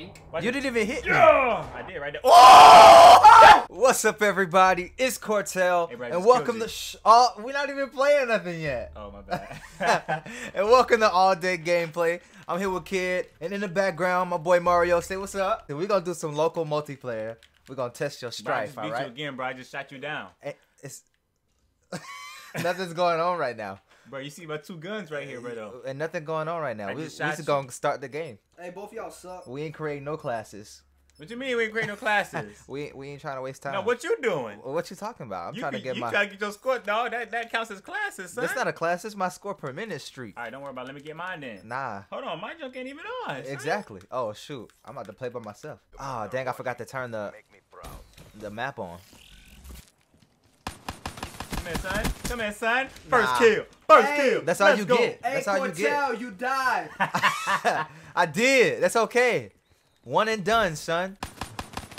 Tank. Watch You didn't even hit me. Yeah, I did right there. Oh! What's up, everybody? It's Cortell, Hey, bro, and welcome to. Sh- oh, we're not even playing nothing yet. Oh my bad. and welcome to All Day Gameplay. I'm here with Kidd, and in the background, my boy Mario. Say what's up. We're gonna do some local multiplayer. We're gonna test your Bro, I strife, just beat you alright? again, bro. I just shot you down, Eh, It's nothing's going on right now, bro. You see my two guns right here, bro. Though. and nothing going on right now. I We, we just shot just gonna start the game. Hey, both of y'all suck. We ain't creating no classes. What you mean we ain't create no classes? We ain't, we ain't trying to waste time. no, what you doing? What you talking about? I'm you trying to can- get you my. trying to get your score, dog. That that counts as classes, son. That's not a class. It's my score per minute streak. All right, don't worry about. it. Let me get mine then. Nah. Hold on, my junk ain't even on. son. Exactly. Oh shoot, I'm about to play by myself. Oh dang, I forgot to turn the the map on. Come here, son. Come here, son. First Nah. kill. First Hey, kill. That's all you go. get. Hey, That's all you get. Cortell, you died. I did. That's okay. One and done, son.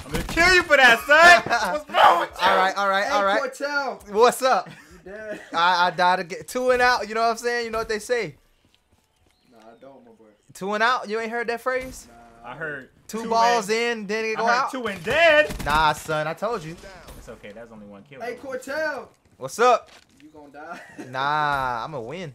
I'm gonna kill you for that, son. What's wrong with you? All right, all right, hey, all right. Cortell, What's up? you dead. I, I died again. Two and out. You know what I'm saying? You know what they say? Nah, I don't, my boy. Two and out. You ain't heard that phrase? Nah. I heard Two, balls in. in, then it I go heard out. two and dead. Nah, son. I told you. It's okay. That's only one kill. Hey, though. Cortell, What's up? you gonna die. Nah, I'ma win.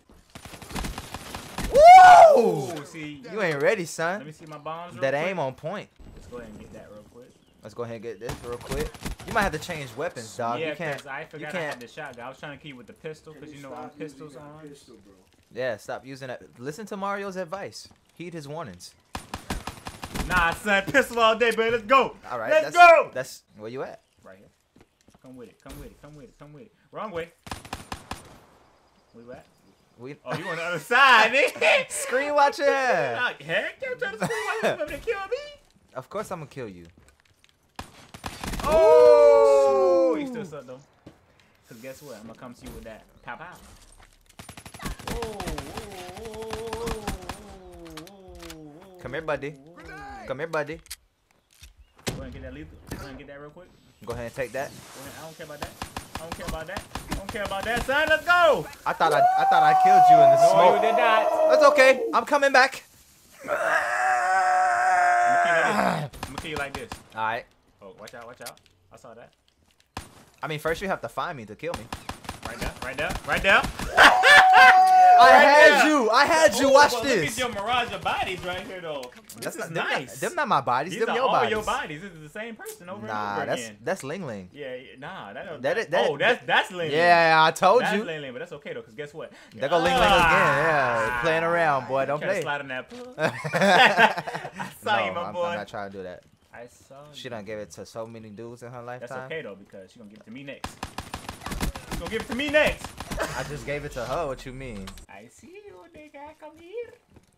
Oh, Woo! see, You ain't ready, son. Let me see my bombs. real That quick. aim on point. Let's go ahead and get that real quick. Let's go ahead and get this real quick. You might have to change weapons, dog. yeah, you can't. 'cause I forgot I can't- had the shotgun. I was trying to keep with the pistol because you know I'm pistols using on. Pistol, bro. Yeah, stop using that. Listen to Mario's advice. Heed his warnings. Nah, son, pistol all day, baby. Let's go. All right, Let's that's, go. That's where you at. Come with it. Come with it. Come with it. Come with it. Wrong way. Where you at? We Oh, you on the other side, nigga. screen watcher. Heck, you trying to while you coming to kill me? Of course, I'm gonna kill you. Oh, you still suck though. Cause guess what? I'm gonna come to you with that pow pow. Come here, buddy. Come here, buddy. Go ahead and get that lethal. Go ahead and get that real quick. Go ahead and take that. I don't care about that. I don't care about that. I don't care about that, son. Let's go. I thought I, I thought I killed you in the No, you smoke. did not. That's okay. I'm coming back. I'm gonna kill you like this. All right. Oh, watch out, watch out. I saw that. I mean, first you have to find me to kill me. Right there, right there, right there. I Right had you. I had you. Oh, Watch but this. Look at your mirage of bodies right here, though. That's this is not, nice. Not, them not my bodies. These them are your all bodies. your bodies. This is the same person over and Nah, over that's again. that's Ling Ling. Yeah, yeah, nah, that. That that- oh, that's that's Ling. Ling. Yeah, I told that's you. Ling Ling, but that's okay though, cause guess what? There go Ling Ling ah. again. Yeah, playing around, boy. Don't to play. slide on that. I saw you, my I'm, boy. I'm not trying to do that. I saw She you. done gave it to so many dudes in her life. That's okay though, because she gonna give it to me next. She gonna give it to me next. I just gave it to her. What you mean? I see you, nigga. Come here.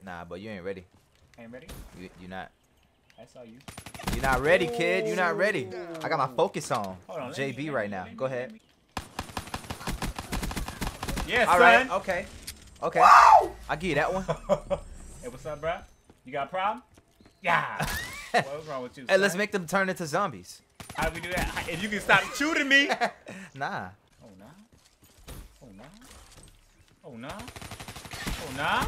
Nah, but you ain't ready. Ain't ready? You you not. I saw you. You not ready, kid. You're not ready. Oh. I got my focus on. Hold on. let me- JB me- right now. me- Go ahead. me- Yes, All son. right. Okay. Okay. I give you that one. hey, what's up, bro? You got a problem? Yeah. What's wrong with you? Hey, let's make them turn into zombies. How do we do that? How- If you can stop shooting me. Nah. Oh no. Oh no. Oh no.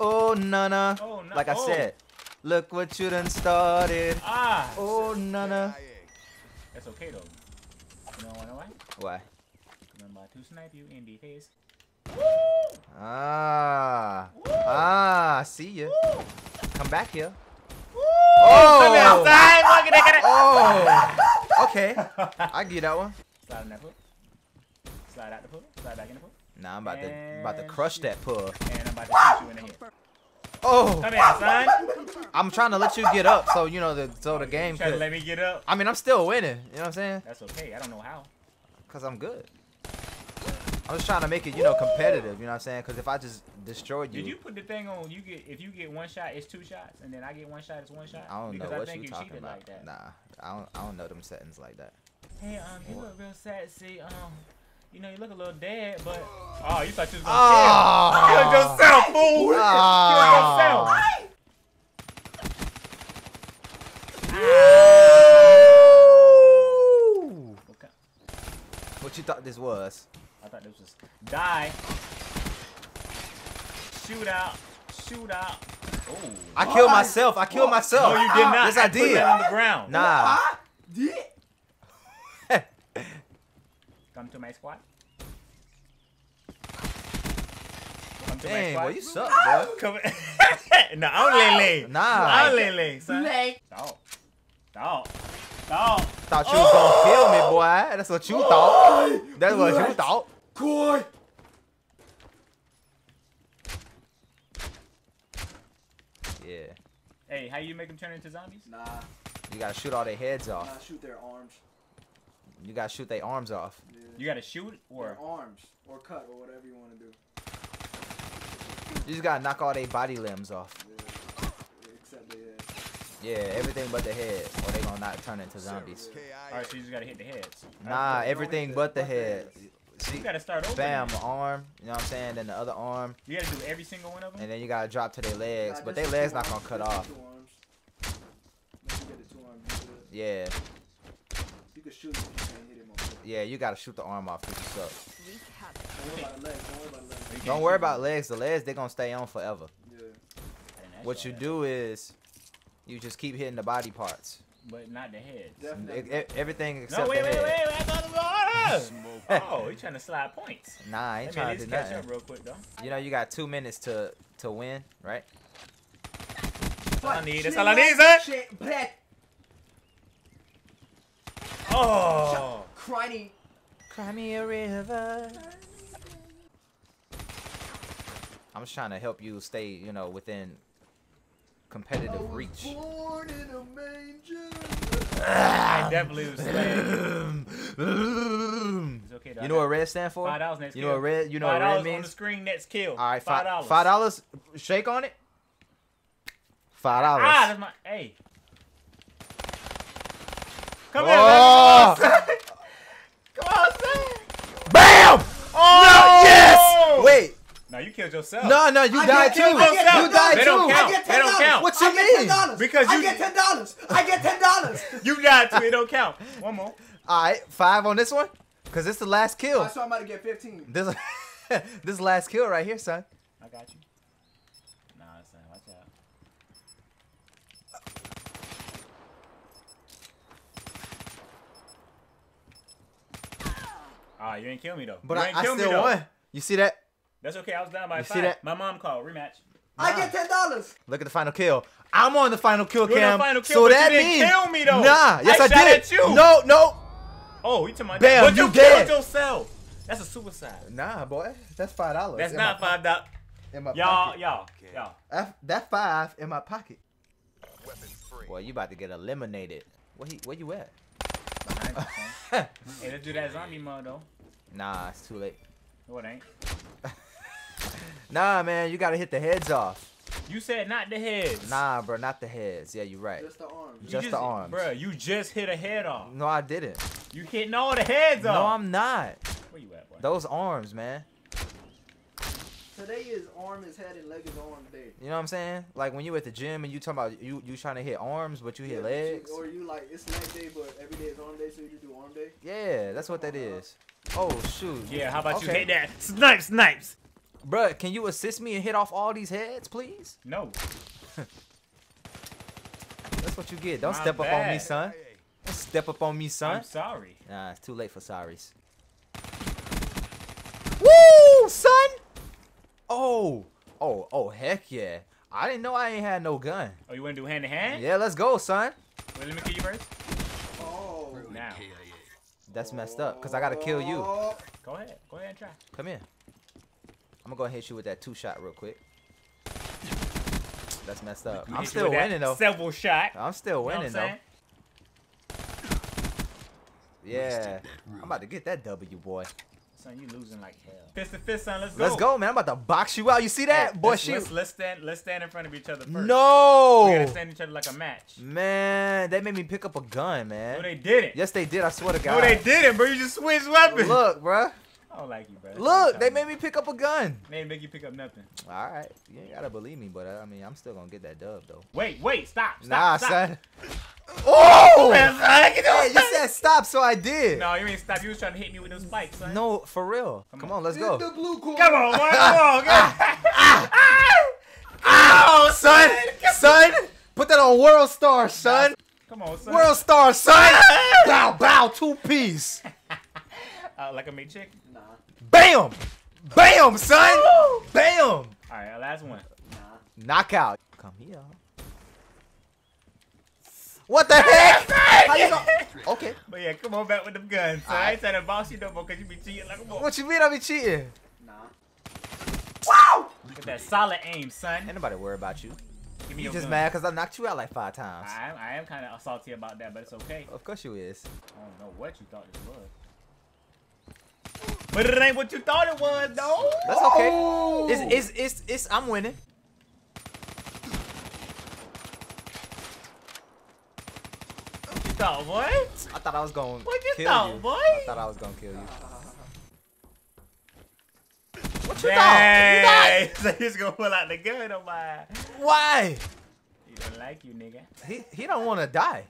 Oh no. Nana. Oh no. Like I oh. said, look what you done started. Ah. Oh, nana. That's okay though. You know why? Why? I'm about to snipe you in the face. Ah. Ah, see you. Come back here. Here, Oh. Look at that. Oh. Okay. I give you that one. Slide in that pool. Slide out the pool. Slide back in the pool. Nah, I'm about to about to crush shoot. that pull. And I'm about to shoot you in the head. Oh. Come here, son. I'm trying to let you get up so you know the so the game Trying to let me get up. I mean, I'm still winning. You know what I'm saying? That's okay. I don't know how. Cause I'm good. I'm just trying to make it, you know, competitive. You know what I'm saying? Cause if I just destroyed you, Did you put the thing on? You get if you get one shot, it's two shots, and then I get one shot, it's one shot. I don't because know I what think you you talking about. like that. Nah, I don't. I don't know them settings like that. Hey, um, you What? look real sexy. Um, you know, you look a little dead, but oh, you thought you was gonna Ah. kill. Kill yourself, fool. Ah. Kill yourself. Woo! Okay. What you thought this was? I thought this was die. Shoot out. Shoot out. Ooh. I killed Oh, myself. I killed oh, myself. No, you did not. Yes, I put did. that on the ground. Nah. I did. Come to my squad. Come to my Dang, squad. boy, you suck, bro. Ah! Come. no, I'm Lele. Nah. I'm Lele, son. Like, Dog. Dog. Dog. Thought you was gonna kill me, boy. That's what you thought. That's what you thought. Coy. Yeah. Hey, how you make them turn into zombies? Nah, You gotta shoot all their heads off. nah, shoot their arms. You gotta shoot their arms off. Yeah. You gotta shoot or Their arms or cut or whatever you want to do. You just gotta knock all their body limbs off. Yeah. Except the head. Yeah, everything but the head, or they gonna not turn into zombies. Alright, so you just gotta hit the heads. Nah, everything but the the- head. but See, You gotta start over. bam, then. arm. You know what I'm saying? Then the other arm, You gotta do every single one of them. and then you gotta drop to their legs. Nah, But their legs not gonna cut off. two arms. Once you get the two arms, you good. Yeah, You can shoot him you can't hit him on yeah, you gotta shoot the arm off. If you suck. Don't worry about the legs. Don't worry about the legs. You can't Don't worry about legs. The legs they gonna stay on forever. Yeah. I didn't ask What y'all you that. do is, you just keep hitting the body parts. but not the heads. Definitely. E- e- everything except No, wait, the wait, head. wait, wait. I thought it was oh, he trying to slide points. Nah, I ain't Let me trying to do catch nothing. up real quick though. You know, you got two minutes to to win, right? That's all I need. That's all I need, son. Shit, black. Oh. Crying. Cry me a river. I'm just trying to help you stay, you know, within competitive reach. Born in a manger. I definitely was saying. you It's okay. though. know what red stand for? Five dollars next You kill. know what red? You know Five what red dollars on the screen next kill. All right, five five dollars. five dollars. Shake on it. Five dollars. Ah, that's my. Hey. Come Oh! here, man. Oh. Come on, son. Bam! Oh Yes. Wait. No, you killed yourself. No, no, you I died too. ten- You ten died They don't too. count. I get They ten don't dollars. count. What you I get ten mean? dollars. Because I you- get ten dollars. I get ten dollars. You died too. It don't count. One more. All right, five on this one, cause it's the last kill. So I'm about to get 15. This this last kill right here, son. I got you. Nah, son, watch out. Ah, you ain't kill me though. But you I, ain't I kill me still though. won. You see that? That's okay. I was down by You see that? My mom called rematch. I get ten dollars. Look at the final kill. I'm on the final kill You're cam. the final kill, so but that you didn't means kill me though. Nah, yes I, I shot did. at you. No, no. Oh, you talking about Bam, But you, you dead. killed yourself. That's a suicide. Nah, boy, that's five dollars. That's not five dollars. In my Y'all, pocket. y'all, y'all. That, that five in my pocket. Boy, you about to get eliminated. Where he? Where you at? Behind you, son. hey, let's do that zombie mode though. nah, it's too late. No, it ain't. Nah, man, you gotta hit the heads off. You said not the heads. Nah, bro, not the heads. Yeah, you're right. Just the arms. You just the arms. Bruh, you just hit a head off. No, I didn't. You hitting all the heads off. No. I'm not. Where you at, boy? Those arms, man. Today is arm is head and leg is arm day. You know what I'm saying? Like when you at the gym and you talking about you you trying to hit arms, but you hit Yeah, but you- legs. Or you like it's leg day, but every day is arm day, so you just do arm day. Yeah, that's what that uh-huh. is. Oh shoot. Yeah, how about you hit that? Snipe, snipes. Bruh, can you assist me and hit off all these heads, please? No. That's what you get. Don't My step up on me, son. Don't step up on me, son. I'm sorry. Nah, it's too late for sorries. Woo, son! Oh, oh, oh, heck yeah. I didn't know I ain't had no gun. Oh, you want to do hand to hand? Yeah, let's go, son. Wait, let me kill you first. Oh. Now. That's messed up, because I got to kill you. Go ahead. Go ahead and try. Come here. I'm going to go hit you with that two shot real quick. That's messed up. I'm still winning, though. Several shot. I'm still You know winning, though. Yeah. I'm about to get that W, boy. Son, you losing like hell. Fist to fist, son. Let's go. Let's go, man. I'm about to box you out. You see that? Hey, boy, let's, shoot. let's, let's stand. Let's stand in front of each other first. We No! gotta stand each other like a match. Man, they made me pick up a gun, man. No, man. they didn't. Yes, they did. I swear to God. No, they didn't, bro. You just switched weapons. Look, bruh. I don't like you, bro. Look, they made me pick up a gun. They didn't make you pick up nothing. All right, you ain't gotta believe me, but uh, I mean, I'm still gonna get that dub though. Wait, wait, stop, stop, nah, stop. son. Oh! Man, son, I can do Hey, you said stop, so I did. No, you ain't stop. You was trying to hit me with those spikes, son. No, for real. Come, Come on. on. let's go. the blue corner. Come on, boy. Come on. Come on. Ow, son! Son! Put that on World Star, son! Come on, son. World Star, son! bow, bow, two piece. Uh, like a meat chick. Nah, Bam! Bam, son! Bam! All right, last one. nah. Knockout. Come here. What the heck? How you go- Okay. But yeah, come on back with them guns. So I ain't trying to boss you no more because you be cheating like a boy. What you mean I be cheating? Nah. Wow! Look at that solid aim, son. Ain't nobody worry about you. Give You just gun. mad because I knocked you out like five times. I am, I am kind of salty about that, but it's okay. Of course you is. I don't know what you thought this was. But it ain't what you thought it was, though. That's okay. It's, it's, it's, it's, I'm winning. What you thought, boy? I thought I was going to What you kill thought, you. boy? I thought I was going to kill you. What you thought? Hey, so he's gonna pull out the gun on my. Why? He don't like you, nigga. He, he don't want to die.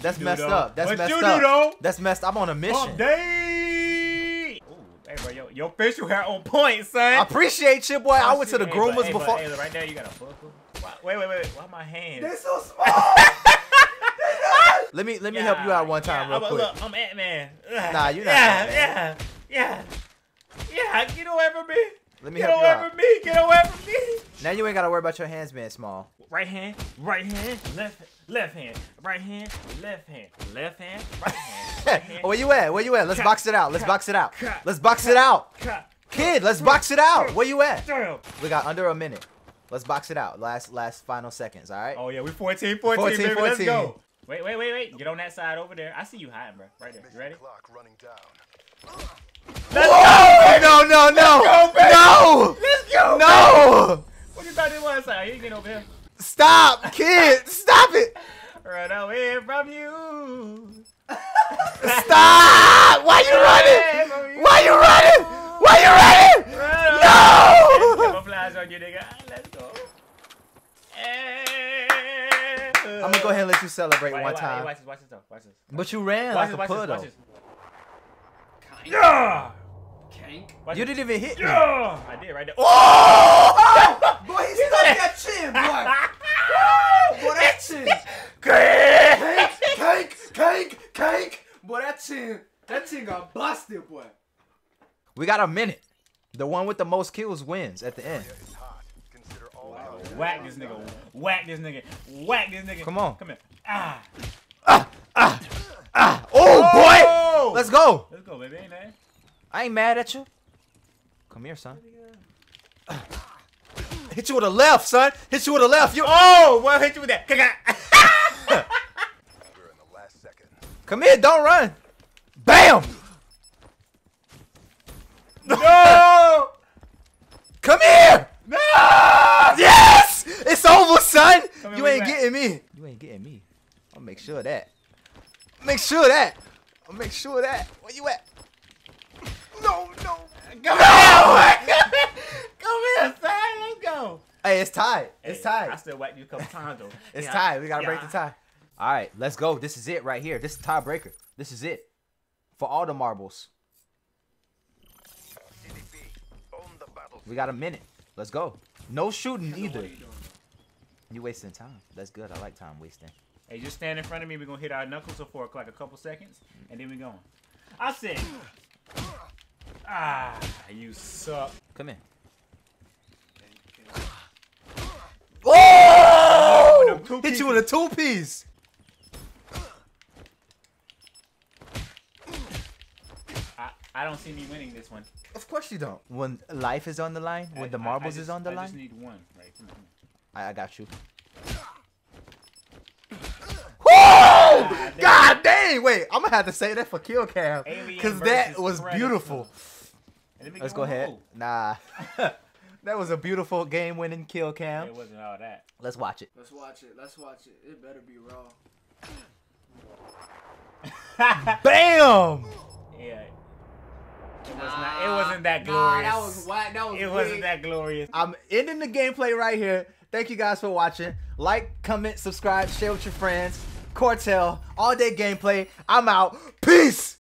That's messed though? up. That's what messed you up. do, though? That's messed. I'm on a mission. Update. Ooh, hey, bro, your, your facial hair on point, son. I appreciate you, boy. I oh, went to the Hey, groomers but- hey, before. hey, right there, you got a buckle. Why- Wait, wait, wait, wait. Why my hands? They're so small. Let me let me help you out one time yeah, real I'm, quick. Look, I'm Ant Man. Nah, you not Yeah, Ant-Man. yeah, yeah, yeah. Get away from me. Let me Get help you away out. from me. Get away from me. Now you ain't gotta worry about your hands being small. Right hand, right hand, left, left hand, right hand, left hand, left hand, right hand. Right hand. Where you at? Where you at? Let's box it out. Let's box it out. Cut. Let's box it out. Cut. Kidd, let's box it out. Where you at? Damn. We got under a minute. Let's box it out. Last last final seconds, all right? Oh yeah, we 14, 14, 14, baby. Let's go. Wait, wait, wait, wait. Get on that side over there. I see you hiding, bro. Right there. You ready? Clock running down. Let's Oh, no, no, no. go, baby. No. Let's go. No. What you thought it was? Side? You get over here. Stop, kid. Stop it. Right away from you. Stop. Why you running? Why you running? Why you running? Right No. away. Camouflage on you, nigga. Let's go. I'm gonna go ahead and let you celebrate Wait, one wait, time. Watch this, watch this, though. Watch this. But you ran Watch like this, a watch this, watch puddle. this. Yeah! Kank. Watch You this. didn't even hit me. Yeah! I did right there. Oh! Boy, he stuck that chin, boy. boy, that chin. Cake, cake, cake, cake. Boy, that chin, that chin got busted, boy. We got a minute. The one with the most kills wins at the end. It's hot. Consider all Wow. hands. Whack this nigga. Whack this nigga. Whack this nigga. Come on. Come here. Ah. Ah! Oh Oh! boy! Let's go. Let's go, baby. Ain't that? I ain't mad at you. Come here, son. Hit you with a left, son. Hit you with a left. You. Oh! Well, hit you with that. We're in the last second. Come here. Don't run. Bam. no! Come here. No! Yes! It's over, son. Come You ain't you getting me. You ain't getting me. Make sure of that. Make sure of that. I'll make sure of that. Where you at? No, no. Come here! Come here, son. Let's go. Hey, it's tied. It's Hey, I still whacked you a couple times, though. It's Yeah. tied. We gotta break the tie. All right, let's go. This is it right here. This is tiebreaker. This is it for all the marbles. CDP, own the battle. We got a minute. Let's go. No shooting either. You wasting time. That's good. I like time wasting. Hey, just stand in front of me. We're gonna hit our knuckles for like a couple seconds, and then we're going. I said, ah, you suck. Come in. Oh, Oh! Hit you with a two piece. I, I don't see me winning this one. Of course you don't. When life is on the line, when the I- I- marbles I is just- on the line. I line, just need one. Right. Come on. I, I got you. Woo! damn. God dang! Wait, I'm gonna have to say that for kill cam because that was Predator. beautiful. And Let's go go ahead. home. Nah, that was a beautiful game-winning kill Cam. It wasn't all that. Let's watch it. Let's watch it. Let's watch it. It better be raw. Bam! Yeah. It was not. It wasn't that glorious. Nah, that was whack. That was It wasn't that glorious. I'm ending the gameplay right here. Thank you guys for watching. Like, comment, subscribe, share with your friends. Cortell, all day gameplay. I'm out. Peace.